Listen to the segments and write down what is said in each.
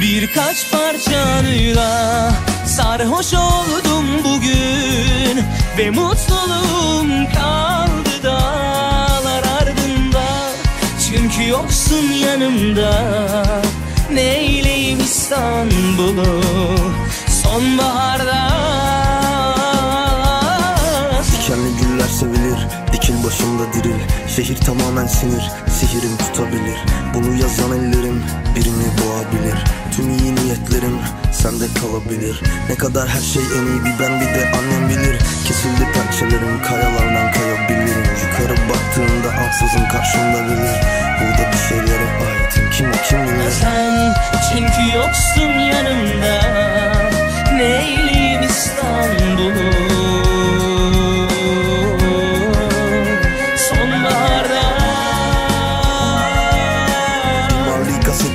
Birkaç parçanıyla sarhoş oldum bugün Ve mutluluğum kaldı dağlar ardında. Çünkü yoksun yanımda Neyleyim İstanbul'u? Sonbaharda Dikil başımda diril. Şehir tamamen sinir Sihirim tutabilir. Bunu yazan ellerim Birini boğabilir. Tüm iyi niyetlerim Sende kalabilir. Ne kadar her şey en iyi bir ben bir de annem bilir. Kesildi pençelerim Kayalardan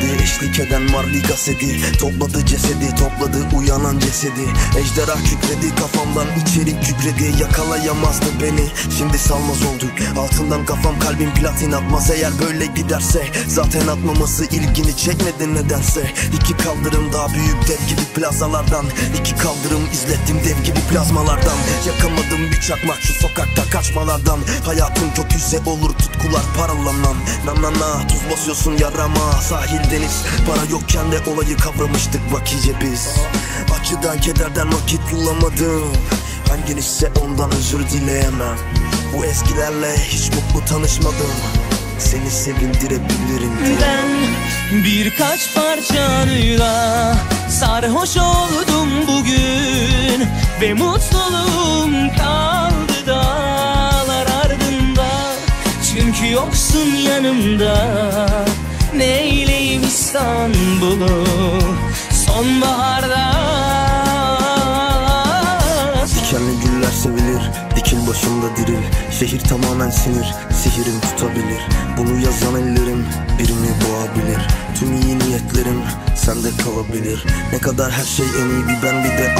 Kaseti eşlik eden Marley kaseti Topladı cesedi topladı uyanan cesedi. Ejderha kükredi kafamdan içeri kükredi. Yakalayamazdı beni şimdi salmaz olduk. Altından kafam kalbim platin atmaz. Eğer böyle giderse Zaten atmaması ilgini çekmedi nedense. İki kaldırım daha büyük dev gibi plazalardan. İki kaldırım izlettim dev gibi plazmalardan. Yakamadım bir çakmak şu sokakta kaçmalardan. Hayatın kötüyse olur tutkular paralanan Na na na tuz basıyorsun yarama. Sahil deniz para yokken de olayı kavramıştık vakice biz. Acıdan kederden vakit bulamadım. Hanginizse ondan özür dileyemem. Bu eskilerle hiç mutlu tanışmadım. Seni sevindirebilirim diye. Ben birkaç parçanıyla sarhoş oldum bugün. Ve mutluluğum kaldı dağlar ardında. Çünkü yoksun yanımda. Neyleyim İstanbul'u sonbaharda. Dikenli güller sevilir Dikil başımda diril. Şehir tamamen sinir Sihirim tutabilir. Bunu yazan ellerim Birini boğabilir. Tüm iyi niyetlerim Sende kalabilir. Ne kadar her şey en iyi bir ben bir de